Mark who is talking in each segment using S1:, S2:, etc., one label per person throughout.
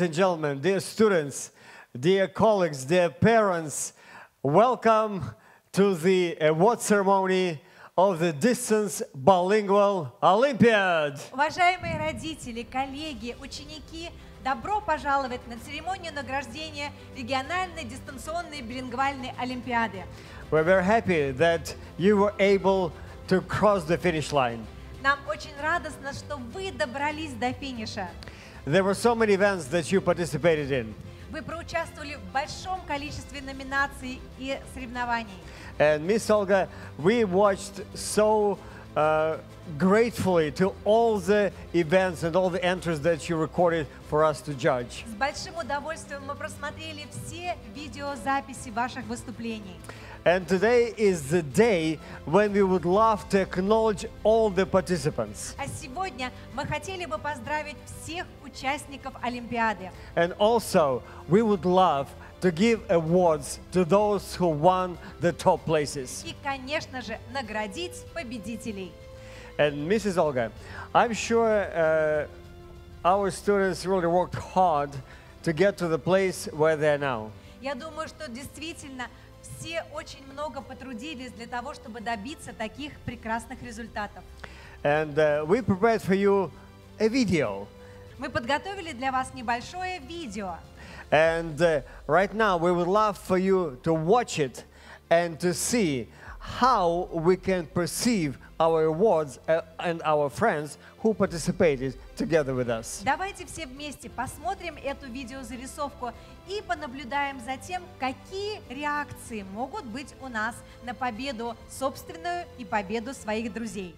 S1: ladies and gentlemen, dear students, dear colleagues, dear parents, welcome to the award ceremony of the Distance Bilingual Olympiad.
S2: Уважаемые родители, коллеги, ученики, добро пожаловать на церемонию награждения региональной дистанционной билингвальной олимпиады.
S1: We're very happy that you were able to cross the finish line.
S2: Нам очень радостно, что вы добрались до финиша.
S1: There were so many events that you participated in.
S2: Вы проучаствовали в большом количестве номинаций и соревнований.
S1: And Miss Olga, we watched so uh, gratefully to all the events and all the entries that you recorded for us to judge.
S2: С большим удовольствием мы просмотрели все видеозаписи ваших выступлений.
S1: And today is the day when we would love to acknowledge all the participants.
S2: А сегодня мы хотели бы поздравить всех участников Олимпиады.
S1: And also, we would love to give awards to those who won the top places.
S2: И, конечно же, наградить победителей.
S1: And Mrs. Olga, I'm sure uh, our students really worked hard to get to the place where they are now.
S2: Я думаю, что действительно все очень много потрудились для того, чтобы добиться таких прекрасных результатов.
S1: And uh, we prepared for you a video.
S2: Мы подготовили для вас небольшое видео.
S1: And uh, right now, we would love for you to watch it and to see how we can perceive our awards uh, and our friends who participated together with us.
S2: Давайте все вместе посмотрим эту видеозарисовку и понаблюдаем за тем, какие реакции могут быть у нас на победу собственную и победу своих друзей.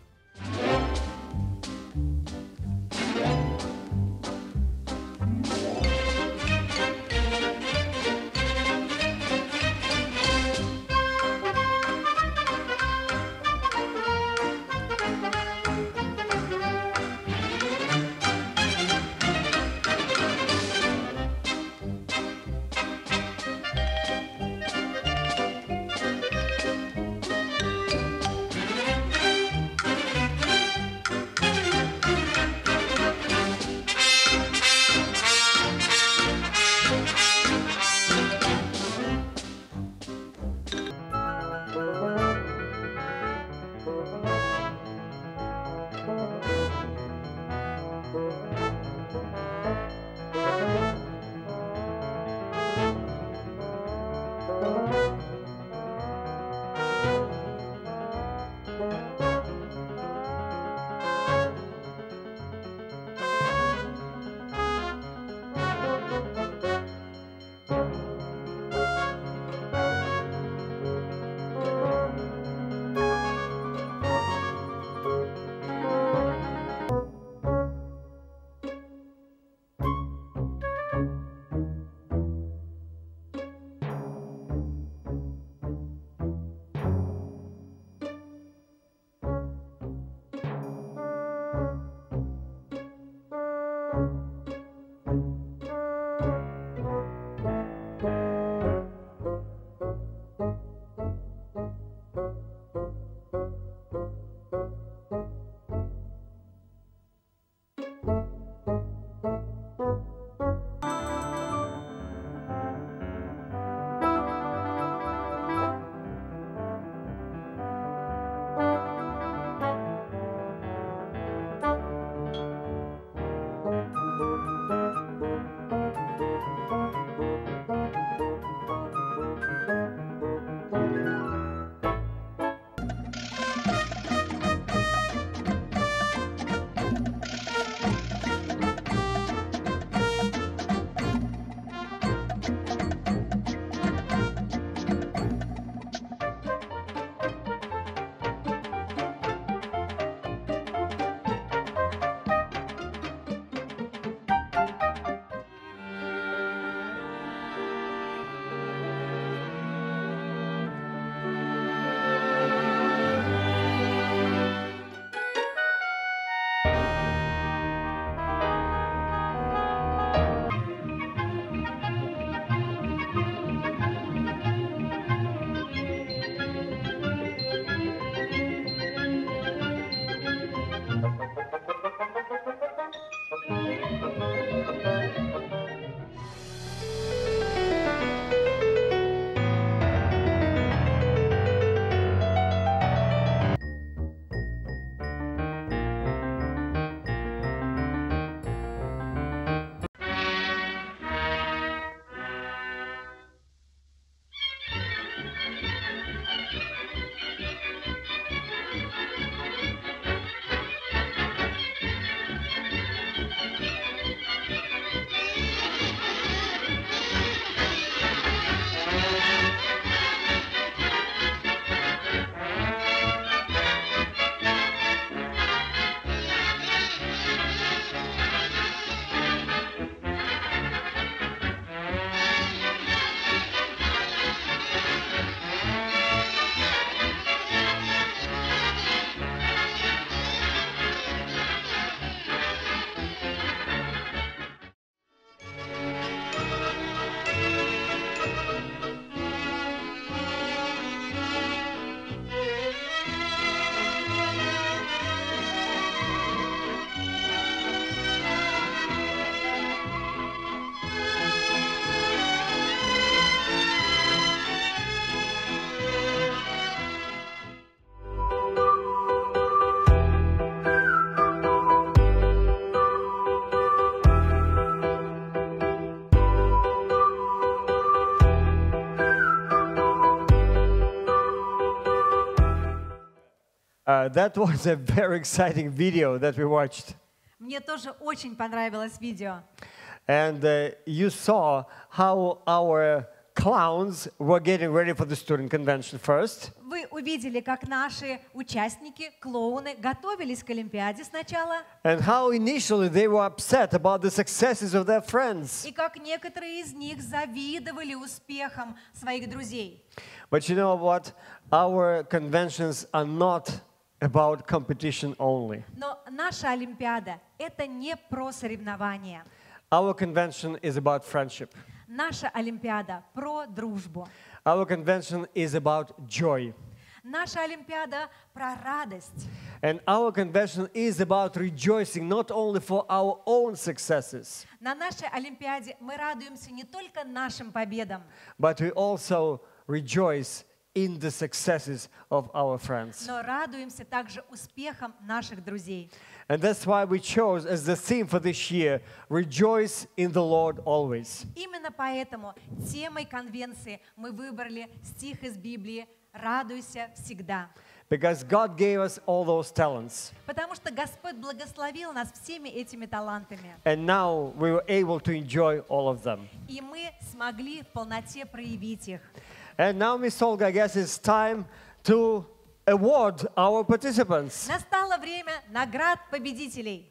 S1: Uh, that was a very exciting video that we watched.
S2: Мне тоже очень понравилось видео.
S1: And uh, you saw how our clowns were getting ready for the student convention first.
S2: Вы увидели, как наши участники, клоуны, готовились к Олимпиаде сначала,
S1: And how initially they were upset about the successes of their friends.
S2: и как некоторые из них завидовали успехам своих друзей.
S1: But you know what? Our conventions are not about competition only.
S2: Но наша Олимпиада – это не про соревнования.
S1: Our convention is about friendship.
S2: Наша Олимпиада про дружбу.
S1: Our convention is about joy.
S2: Наша Олимпиада про радость.
S1: And our convention is about rejoicing not only for our own successes,
S2: На нашей Олимпиаде мы радуемся не только нашим победам,
S1: but we also rejoice in the successes of our friends.
S2: но радуемся также успехам наших друзей.
S1: And that's why we chose as the theme for this year rejoice in the Lord always.
S2: Именно поэтому темой конвенции мы выбрали стих из Библии «Радуйся всегда».
S1: Because God gave us all those talents.
S2: Потому что Господь благословил нас всеми этими талантами.
S1: And now we were able to enjoy all of them.
S2: И мы смогли в полноте проявить их.
S1: And now, Miss Olga, I guess it's time to award our participants.
S2: Настало время наград победителей.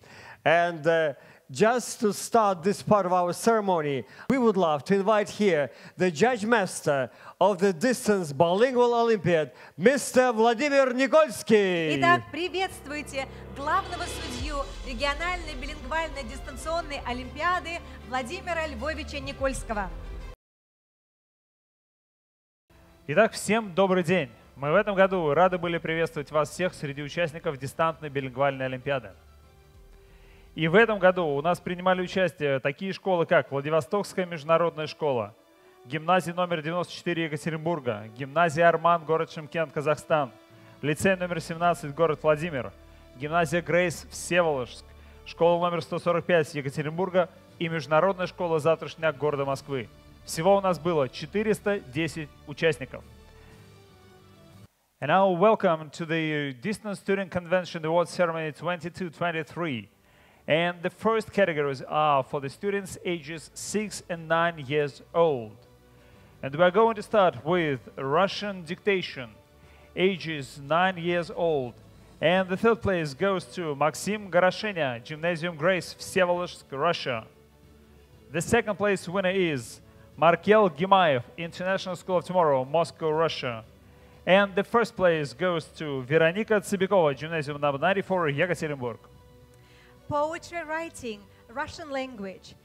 S1: And uh, just to start this part of our ceremony, we would love to invite here the judge master of the distance bilingual Olympiad, Mr. Vladimir Nikolsky.
S2: Итак, приветствуйте главного судью региональной билингвальной дистанционной олимпиады Владимира Львовича Никольского.
S3: Итак, всем добрый день! Мы в этом году рады были приветствовать вас всех среди участников дистантной билингвальной Олимпиады. И в этом году у нас принимали участие такие школы, как Владивостокская международная школа, гимназия номер 94 Екатеринбурга, гимназия Арман, город Шимкент, Казахстан, лицей номер 17, город Владимир, гимназия Грейс, Всеволожск, школа номер 145 Екатеринбурга и международная школа Завтрашняк города Москвы. Всего у нас было 410 участников. And now welcome to the Distance Student Convention Award Ceremony 22-23. And the first categories are for the students ages 6 and 9 years old. And we're going to start with Russian dictation, ages 9 years old. And the third place goes to Maxim Garashenya, Gymnasium Grace, Всеволожск, Russia. The second place winner is Markel Gimaev, International School of Tomorrow, Moscow, Russia. And the first place goes to Veronika Tsibikova, Gymnasium number 94, Yekaterinburg.
S2: Poetry writing, Russian language.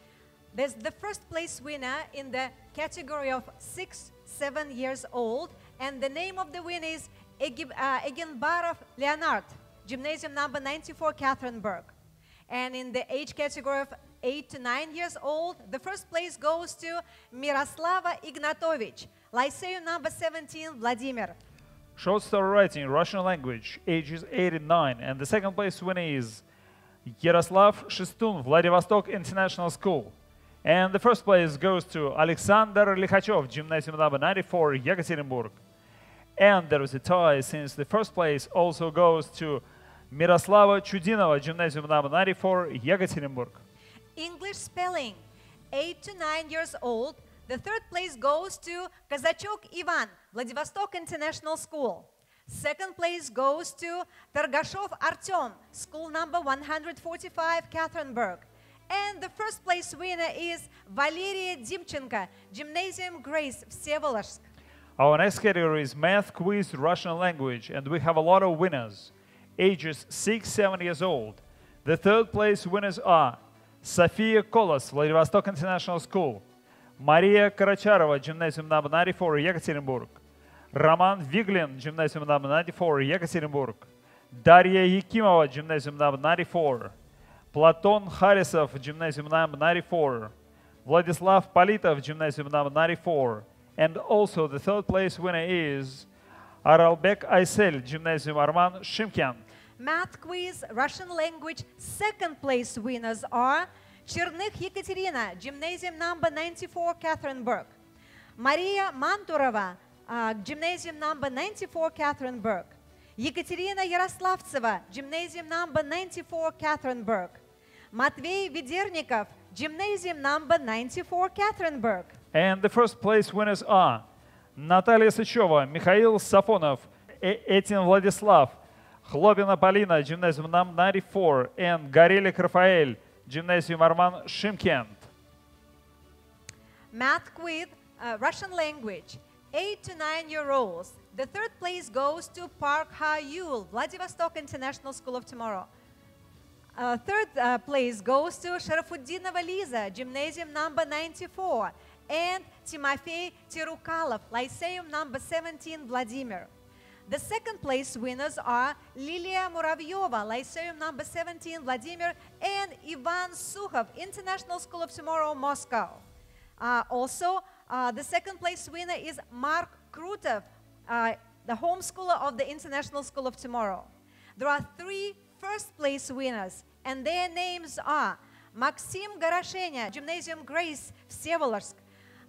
S2: There's the first place winner in the category of six, seven years old, and the name of the winner is Egi- uh, Leonard, Gymnasium number 94, Catherineburg. And in the age category of 8 to 9 years old, the first place goes to Miroslava Ignatovich, Lyceum number 17, Vladimir.
S3: Short story writing, in Russian language, ages 8 and 9. And the second place winner is Yaroslav Shestun, Vladivostok International School. And the first place goes to Alexander Likhachev, Gymnasium number 94, Yekaterinburg. And there is a tie since the first place also goes to Miroslava Chudinova, Gymnasium number 94, Yekaterinburg.
S2: English spelling, 8 to 9 years old. The third place goes to Kazachuk Ivan, Vladivostok International School. Second place goes to Targashov Artyom, school number 145, Catherineburg. And the first place winner is Valeria Dimchenko, Gymnasium Grace, Всеволожск.
S3: Our next category is Math Quiz Russian Language, and we have a lot of winners, ages 6 7 years old. The third place winners are Sofia Kolos, Vladivostok International School, Maria Karacharova, Gymnasium number 94, Yekaterinburg, Roman Viglin, Gymnasium number 94, Yekaterinburg, Daria Yakimova, Gymnasium number 94, Platon Harisov, Gymnasium number 94, Vladislav Politov, Gymnasium number 94, and also the third place winner is Aralbek Aysel, Gymnasium Arman Shimkyan
S2: Math quiz, Russian language, second place winners are Черных Екатерина, Gymnasium number 94, Catherineburg. Maria Manturova, uh, Gymnasium number 94, Catherineburg. Екатерина Ярославцева, Gymnasium number 94, Catherineburg. Matvey Ведерников, Gymnasium number 94, Catherineburg.
S3: And the first place winners are Наталья Сычева, Михаил Сафонов, Э- Этин Владислав, Хлобина Полина, Gymnasium number 94, and Горелик Рафаэль, Gymnasium Арман Шимкент.
S2: Math quiz, uh, Russian language. 8 to 9 year olds. The third place goes to Park Ha-Yul, Vladivostok International School of Tomorrow. Uh, third uh, place goes to Sharafuddinova Liza, Gymnasium number 94, and Timofey Tirukalov, Lyceum number 17, Vladimir. The second place winners are Lilia Muravyova, Lyceum number 17, Vladimir, and Ivan Sukhov, International School of Tomorrow, Moscow. Uh, also, uh, the second place winner is Mark Krutov, uh, the homeschooler of the International School of Tomorrow. There are three first place winners, and their names are Maxim Gorashenya, Gymnasium Grace, Всеволожск,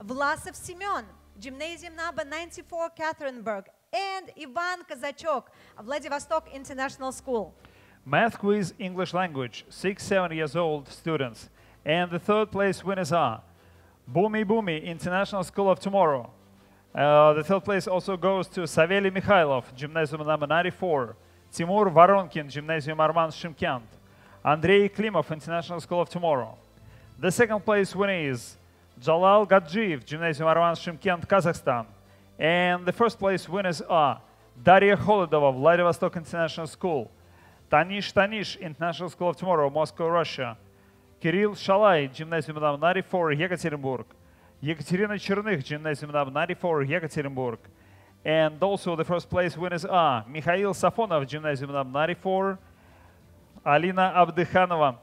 S2: Vlasov Semyon, Gymnasium number 94, Catherineburg, and Ivan Kazachok, Vladivostok International School.
S3: Math quiz English language, 6 7 years old students. And the third place winners are Bumi Bumi International School of Tomorrow. Uh, the third place also goes to Saveli Mikhailov, Gymnasium number 94. Timur Voronkin, Gymnasium Arman Shimkent. Andrei Klimov, International School of Tomorrow. The second place winner is Jalal Gadjiv, Gymnasium Arman Shimkent, Kazakhstan. And the first place winners are Daria Holodova, Vladivostok International School. Tanish Tanish, International School of Tomorrow, Moscow, Russia. Кирилл Шалай, Gymnasium number 94, Екатеринбург. Екатерина Черных, Gymnasium number 94, Екатеринбурg. And also the first place winners are Михаил Сафонов, Gymnasium number 94, Алина Абдыханова,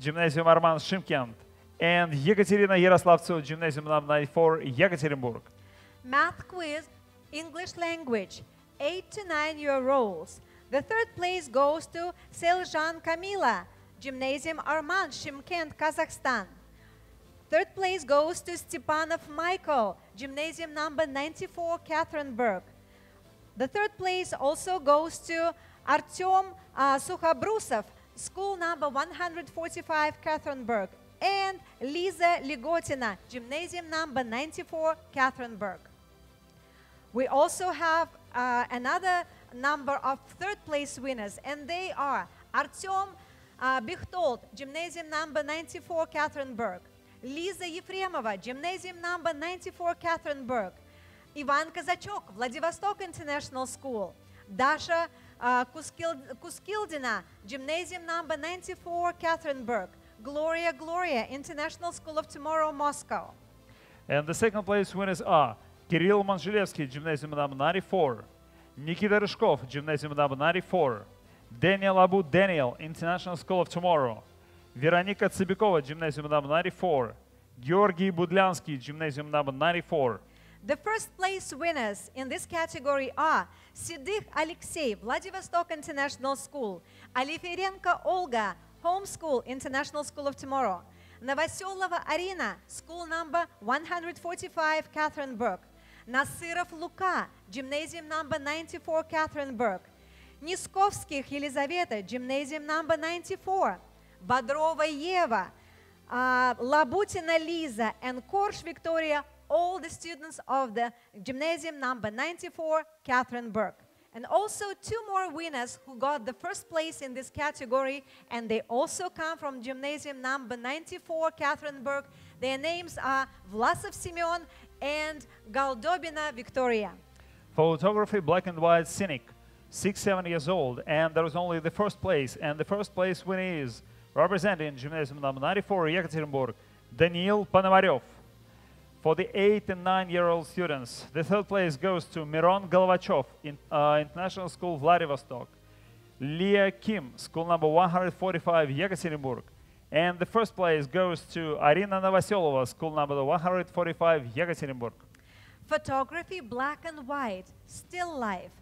S3: Gymnasium Арман Шимкент, and Екатерина Ярославцева, Gymnasium number 94, Екатеринбург.
S2: Math quiz, English language, 8 to 9 year olds. The third place goes to Seljan Kamila, Gymnasium Arman, Shimkent, Kazakhstan. Third place goes to Stepanov Michael, Gymnasium number 94, Catherineburg. The third place also goes to Artyom uh, Sukhabrusov, school number 145, Catherineburg. And Lisa Ligotina, Gymnasium number 94, Catherineburg. We also have uh, another number of third place winners, and they are Artyom uh, Gymnasium number 94, Catherineburg. Lisa Yefremova, Gymnasium number 94, Catherineburg. Ivan Kazachok, Vladivostok International School. Dasha uh, Kuskil- Kuskildina, Gymnasium number 94, Catherineburg. Gloria Gloria, International School of Tomorrow, Moscow.
S3: And the second place winners are Кирилл Манжелевский, Gymnasium number 94. Nikita Ryshkov, Gymnasium number 94. Daniel Abu Daniel, International School of Tomorrow. Вероника Цыбикова, Gymnasium number 94. Георгий Будлянский, Gymnasium number 94.
S2: The first place winners in this category are Sidikh Alexei, Vladivostok International School, Aliferenko Olga, Home School, International School of Tomorrow, Novoselova Arina, school number 145, Catherineburg, Nasirov Luka, gymnasium number 94, Catherineburg, Niskovskих Елизавета, gymnasium number 94, Bodrova Eva, uh, Labutina Lisa, and Korsh Victoria, all the students of the gymnasium number 94, Catherineburg. And also two more winners who got the first place in this category, and they also come from gymnasium number 94, Catherineburg. Their names are Vlasov Simeon and Galdobina Victoria.
S3: Photography black and white scenic, 6 7 years old, and there is only the first place. And the first place winner is representing Gymnasium number 94, Yekaterinburg, Daniil Ponomarev. For the 8 and 9 year old students, the third place goes to Miron Golovachov, in, uh, International School Vladivostok, Leah Kim, school number 145, Yekaterinburg. And the first place goes to Arina Novoselova, school number 145, Yekaterinburg.
S2: Photography black and white, still life.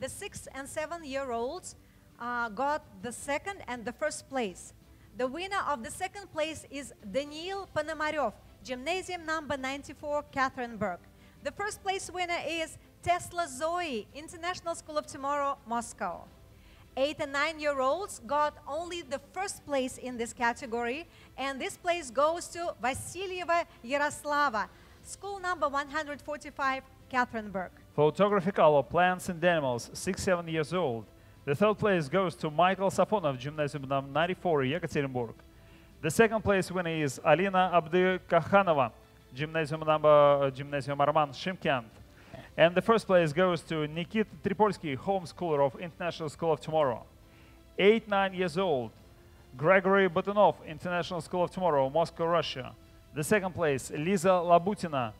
S2: The six and seven year olds uh, got the second and the first place. The winner of the second place is Daniil Ponomarev, gymnasium number 94, Catherineburg. The first place winner is Tesla Zoe, International School of Tomorrow, Moscow. Eight and nine year olds got only the first place in this category, and this place goes to Vasilyeva Yaroslava, school number 145, Catherineburg.
S3: Photography color plants and animals, 6-7 years old. The third place goes to Michael Safonov, Gymnasium number 94, Yekaterinburg. The second place winner is Alina Abdykakhanova, Gymnasium number Gymnasium Arman, Shymkent. And the first place goes to Nikit Tripolsky, homeschooler of International School of Tomorrow. 8-9 years old, Gregory Botunov, International School of Tomorrow, Moscow, Russia. The second place, Liza Labutina,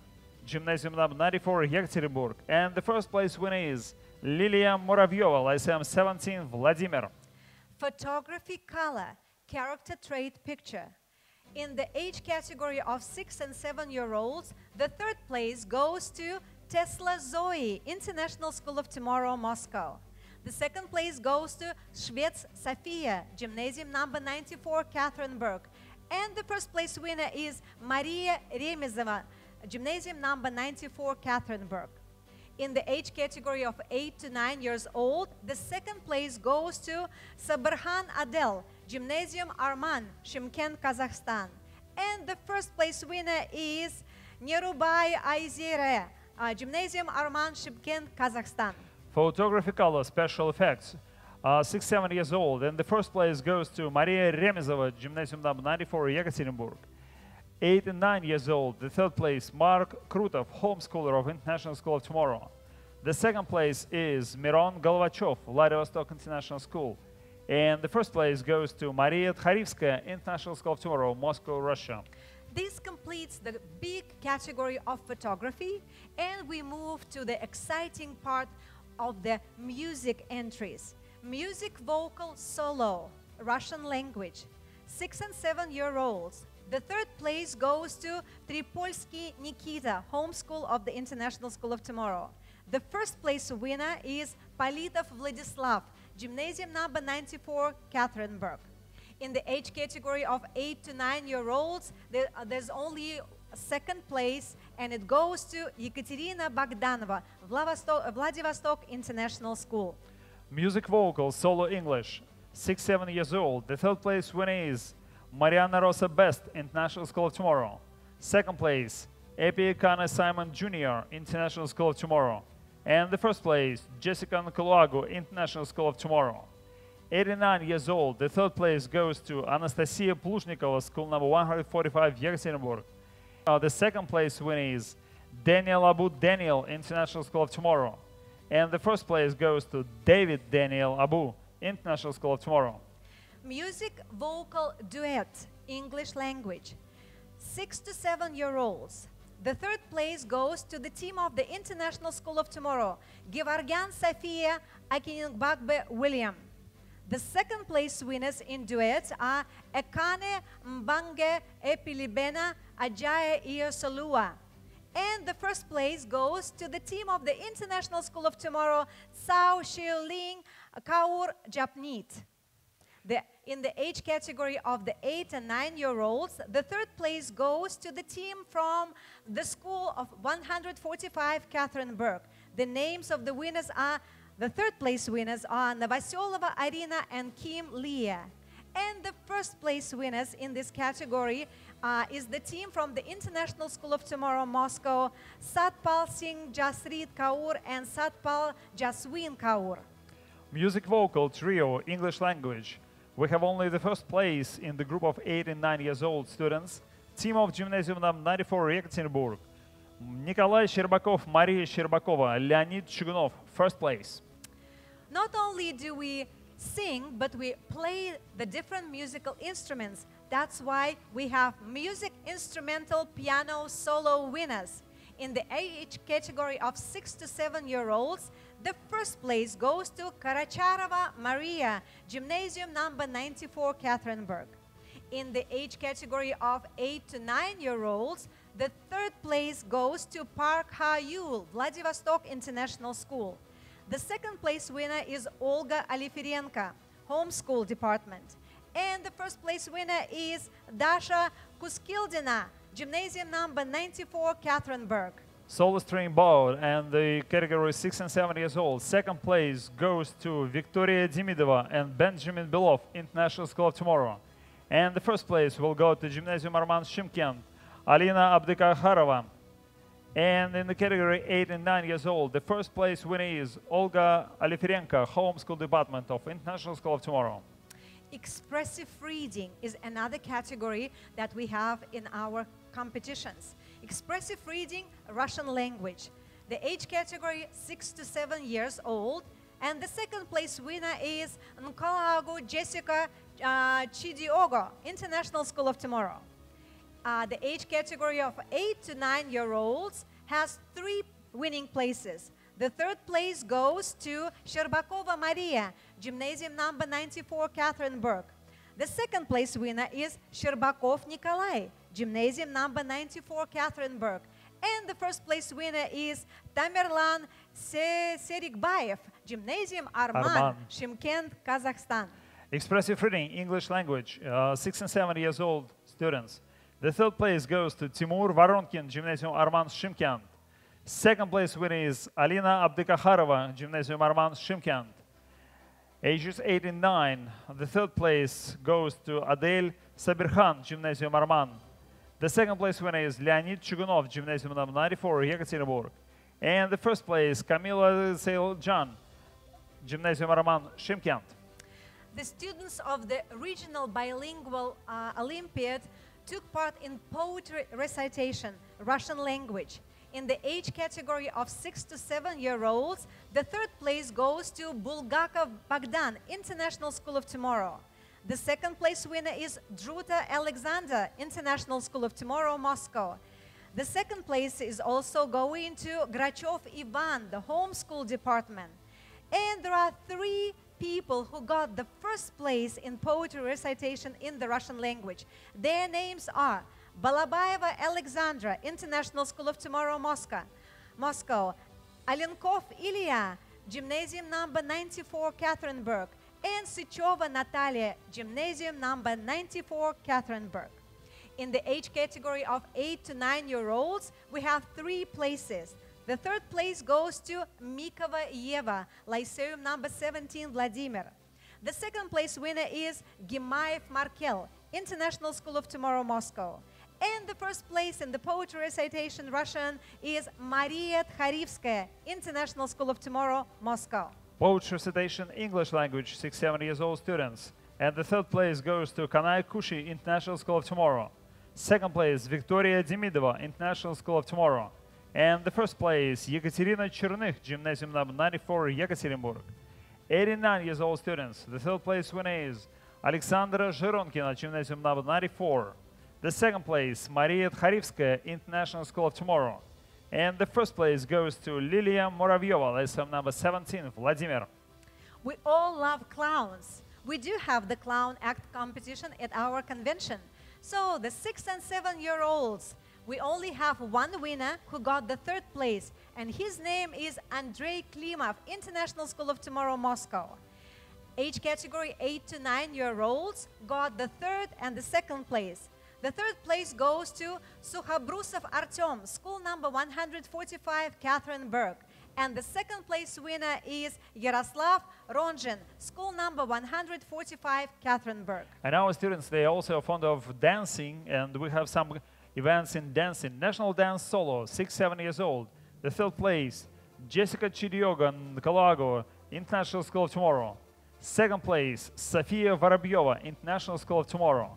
S3: Gymnasium number 94, Yekaterinburg. And the first place winner is Lilia Muravyova, Lyceum 17, Vladimir.
S2: Photography color, character trait picture. In the age category of 6 and 7 year olds, the third place goes to Tesla Zoe, International School of Tomorrow, Moscow. The second place goes to Shvets Sofia, Gymnasium number 94, Catherineburg. And the first place winner is Maria Remezova, Gymnasium number 94, Catherineburg. In the age category of 8 to 9 years old, the second place goes to Sabarhan Adel, Gymnasium Arman, Shymkent, Kazakhstan. And the first place winner is Nerubai Aizere, uh, Gymnasium Arman, Shymkent, Kazakhstan.
S3: Photography color special effects. Uh, six, seven years old, and the first place goes to Maria Remezova, Gymnasium number 94, Yekaterinburg. Eight and nine years old, the third place, Mark Krutov, homeschooler of International School of Tomorrow. The second place is Miron Golovachov, Vladivostok International School. And the first place goes to Maria Tkharivskaya, International School of Tomorrow, Moscow, Russia.
S2: This completes the big category of photography, and we move to the exciting part of the music entries. Music vocal solo, Russian language, six and seven year olds. The third place goes to Tripolsky Nikita, homeschool of the International School of Tomorrow. The first place winner is Politov Vladislav, gymnasium number 94, Catherineburg. In the age category of 8 to 9 year olds, uh, there's only second place, and it goes to Ekaterina Bogdanova, Vladivostok, Vladivostok International School.
S3: Music vocal solo English, six, seven years old. The third place winner is Mariana Rosa Best, International School of Tomorrow. Second place, Epi Kane Simon Jr., International School of Tomorrow. And the first place, Jessica Nikolagu, International School of Tomorrow. 89 years old, the third place goes to Anastasia Plushnikova, school number 145, Yekaterinburg. Uh, the second place winner is Daniel Abu Daniel, International School of Tomorrow. And the first place goes to David Daniel Abu, International School of Tomorrow.
S2: Music vocal duet, English language. Six to seven year olds. The third place goes to the team of the International School of Tomorrow, Gevorgyan Sofia Akinbagbe William. The second place winners in duets are Ekane Mbange Epilibena Ajaye Iosolua. And the first place goes to the team of the International School of Tomorrow, Sao Xiuling Kaur Japnit. The, in the age category of the 8 and 9 year olds, the third place goes to the team from the school of 145 Catherine Burke. The names of the winners are the third place winners are Novoselova Irina and Kim Leah. And the first place winners in this category uh, is the team from the International School of Tomorrow, Moscow, Satpal Singh Jasrit Kaur and Satpal Jaswin Kaur.
S3: Music vocal trio, English language. We have only the first place in the group of 8 and 9 years old students. Team of Gymnasium number 94, Yekaterinburg. Nikolai Sherbakov, Maria Sherbakova, Leonid Chugunov, first place.
S2: Not only do we sing, but we play the different musical instruments. That's why we have music instrumental piano solo winners. In the age category of 6 to 7 year olds, the first place goes to Karacharova Maria, Gymnasium number 94, Catherineburg. In the age category of 8 to 9 year olds, the third place goes to Park Ha-Yul, Vladivostok International School. The second place winner is Olga Alifirenko, homeschool department. And the first place winner is Dasha Kuskildina, gymnasium number 94, Catherineburg.
S3: solo string bow, and the category 6 and 7 years old. Second place goes to Victoria Demidova and Benjamin Belov, International School of Tomorrow. And the first place will go to Gymnasium Arman Shimkent, Alina Abdikakharova. And in the category 8 and 9 years old, the first place winner is Olga Alifirenko, Home School Department of International School of Tomorrow.
S2: Expressive reading is another category that we have in our competitions. Expressive reading, Russian language. The age category 6 to 7 years old. And the second place winner is Nkalago Jessica uh, Chidiogo, International School of Tomorrow. Uh, the age category of 8 to 9 year olds has three winning places. The third place goes to Sherbakova Maria, Gymnasium number 94, Catherineburg. The second place winner is Sherbakov Nikolai, Gymnasium number 94, Catherineburg. And the first place winner is Tamerlan Se- Serikbayev, Gymnasium Arman,
S3: Arman.
S2: Shymkent, Kazakhstan.
S3: Expressive reading, English language, uh, 6 and 7 years old students. The third place goes to Timur Voronkin, Gymnasium Arman Shimkent. Second place winner is Alina Abdikakharova, Gymnasium Arman Shimkent. Ages 8 and 9. The third place goes to Adel Sabirkhan, Gymnasium Arman. The second place winner is Leonid Chugunov, Gymnasium number 94, Yekaterinburg. And the first place, Kamila Seiljan, Gymnasium Arman Shimkent.
S2: The students of the regional bilingual uh, Olympiad took part in poetry recitation, Russian language. In the age category of 6 to 7 year olds, the third place goes to Bulgakov Bogdan, International School of Tomorrow. The second place winner is Druta Alexander, International School of Tomorrow, Moscow. The second place is also going to Grachov Ivan, the homeschool department. And there are three people who got the first place in poetry recitation in the Russian language. Their names are Balabaeva Alexandra, International School of Tomorrow, Moscow. Moscow. Alenkov Ilya, Gymnasium number 94, Catherineburg. And Sychova Natalia, Gymnasium number 94, Catherineburg. In the age category of 8 to 9 year olds, we have three places. The third place goes to Mikova Yeva, Lyceum number 17, Vladimir. The second place winner is Gimaev Markel, International School of Tomorrow, Moscow. And the first place in the poetry recitation Russian is Maria Tkharivskaya, International School of Tomorrow, Moscow.
S3: Poetry recitation, English language, 6, 7 years old students. And the third place goes to Kanai Kushi, International School of Tomorrow. Second place, Victoria Demidova, International School of Tomorrow. And the first place, Yekaterina Chernych, Gymnasium number 94, Yekaterinburg. 89 years old students. The third place winner is Alexandra Zhironkina, Gymnasium number 94. The second place, Maria Tkharivskaya, International School of Tomorrow. And the first place goes to Lilia Muravyova, lesson number 17, Vladimir.
S2: We all love clowns. We do have the clown act competition at our convention. So the six and seven year olds, we only have one winner who got the third place, and his name is Andrei Klimov, International School of Tomorrow, Moscow. Age category 8 to 9 year olds got the third and the second place. The third place goes to Sukhabrusov Artyom, school number 145, Catherineburg. And the second place winner is Yaroslav Ronjin, school number 145, Catherineburg.
S3: And our students, they also are fond of dancing, and we have some events in dancing. National Dance Solo, six, seven years old. The third place, Jessica Chidioga Nikolago, International School of Tomorrow. Second place, Sofia Vorobyova, International School of Tomorrow.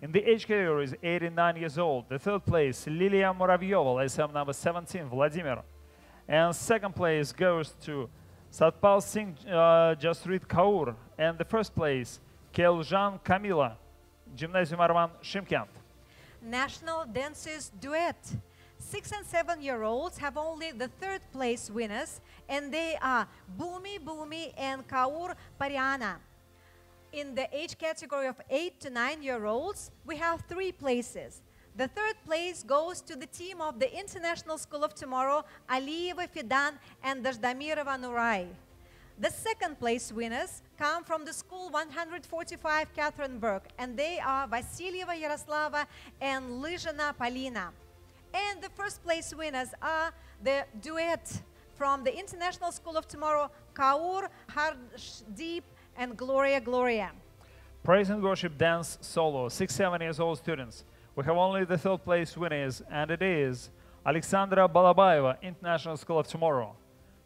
S3: In the age category is 89 years old. The third place, Lilia Muravyova, SM number 17, Vladimir. And second place goes to Satpal Singh uh, Jasrit Kaur. And the first place, Keljan Kamila, Gymnasium Arman Shimkent.
S2: National Dances Duet. Six and seven year olds have only the third place winners, and they are Bumi Bumi and Kaur Pariana. In the age category of 8 to 9 year olds, we have three places. The third place goes to the team of the International School of Tomorrow, Aliyeva Fidan and Dazdamirova Nurai. The second place winners come from the school 145 Catherineburg, and they are Vasilyeva Yaroslava and Lyzhina Polina. And the first place winners are the duet from the International School of Tomorrow, Kaur Harshdeep and Gloria Gloria.
S3: Praise and worship dance solo, six, seven years old students. We have only the third place winners, and it is Alexandra Balabaeva, International School of Tomorrow.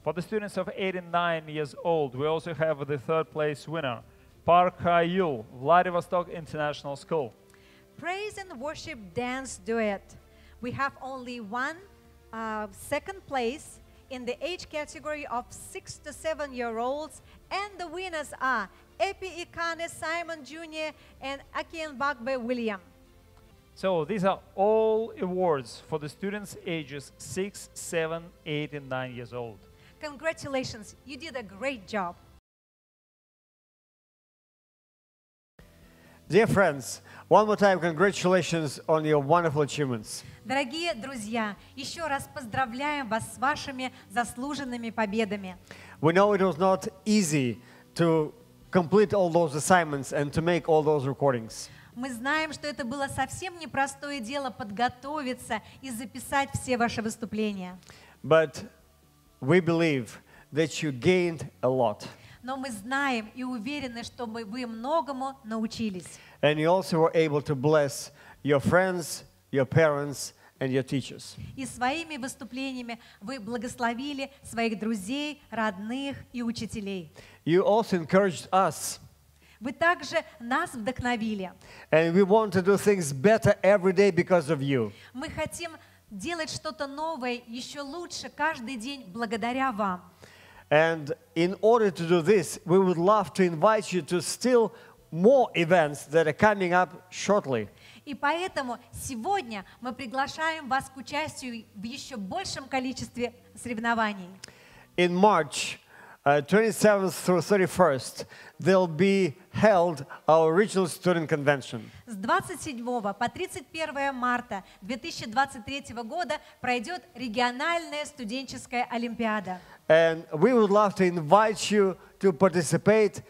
S3: For the students of eight and nine years old, we also have the third place winner, Park Ha-yul, Vladivostok International School.
S2: Praise and worship dance duet. We have only one uh, second place in the age category of six to seven year olds, and the winners are Epi Ikane Simon Jr. and Akien Bagbe William.
S3: So these are all awards for the students ages 6, 7, 8, and 9 years old.
S2: Congratulations, you did a great job.
S1: Dear friends, one more time, congratulations on your wonderful achievements.
S2: Дорогие друзья, еще раз поздравляем вас с вашими заслуженными победами.
S1: We know it was not easy to complete all those assignments and to make all those recordings.
S2: Мы знаем, что это было совсем непростое дело подготовиться и записать все ваши выступления.
S1: But we believe that you gained a lot.
S2: Но мы знаем и уверены, что мы, вы многому научились.
S1: And you also were able to bless your friends, your parents, and your teachers.
S2: И своими выступлениями вы благословили своих друзей, родных и учителей.
S1: You also encouraged us,
S2: Вы также нас вдохновили.
S1: and we want to do things better every day because of you.
S2: Мы хотим делать что-то новое еще лучше каждый день благодаря вам.
S1: And in order to do this, we would love to invite you to still more events that are coming up shortly.
S2: И поэтому сегодня мы приглашаем вас к участию в еще большем количестве соревнований.
S1: In March uh, 27th through 31st, there'll be held our regional student convention.
S2: С 27 по 31 марта 2023 года пройдет региональная студенческая олимпиада.
S1: And we would love to invite you to participate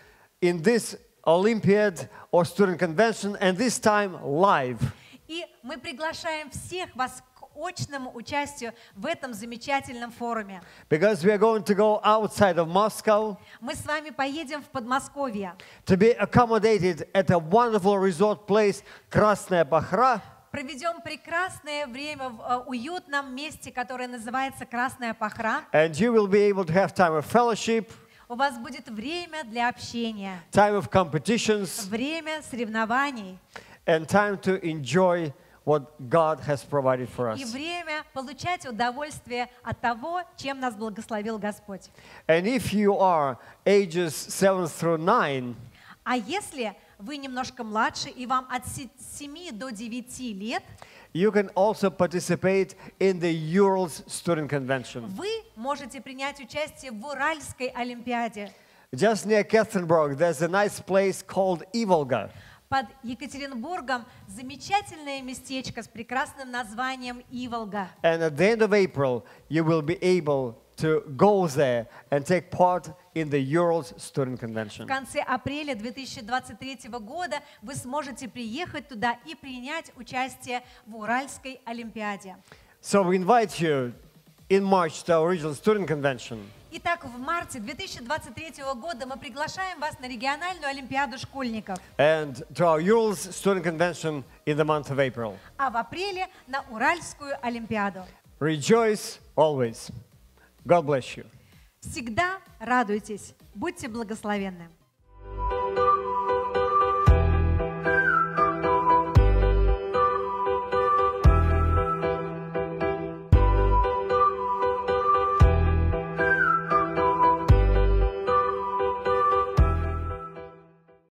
S1: in this Olympiad or student convention, and this time live.
S2: И мы приглашаем всех вас к очному участию в этом замечательном форуме.
S1: Because we are going to go outside of Moscow
S2: Мы с вами поедем в Подмосковье.
S1: to be accommodated at a wonderful resort place, Krasnaya Bakhra.
S2: Проведем прекрасное время в э, уютном месте, которое называется Красная Пахра.
S1: And you will be able to have time of fellowship,
S2: У вас будет время для общения,
S1: time of competitions,
S2: время соревнований
S1: and time to enjoy what God has provided for
S2: и
S1: us.
S2: время получать удовольствие от того, чем нас благословил Господь.
S1: And if you are ages 7 through 9,
S2: А если вы немножко младше и вам от 7 до 9 лет,
S1: you can also participate in the Urals Student Convention.
S2: вы можете принять участие в Уральской Олимпиаде.
S1: Just near Kathenburg, there's a nice place called Ivolga.
S2: Под Екатеринбургом замечательное местечко с прекрасным названием Иволга.
S1: And at the end of April, you will be able to go there and take part in the Urals Student
S2: В
S1: Convention.
S2: конце апреля 2023 года вы сможете приехать туда и принять участие в Уральской Олимпиаде.
S1: So we invite you in March to our regional student convention.
S2: Итак, в марте 2023 года мы приглашаем вас на региональную Олимпиаду школьников,
S1: and to our Urals Student Convention in the month of April.
S2: а в апреле на Уральскую Олимпиаду.
S1: Rejoice always. God bless you.
S2: Всегда радуйтесь, будьте благословенны.